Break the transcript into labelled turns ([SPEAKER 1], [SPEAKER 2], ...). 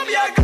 [SPEAKER 1] Colombia.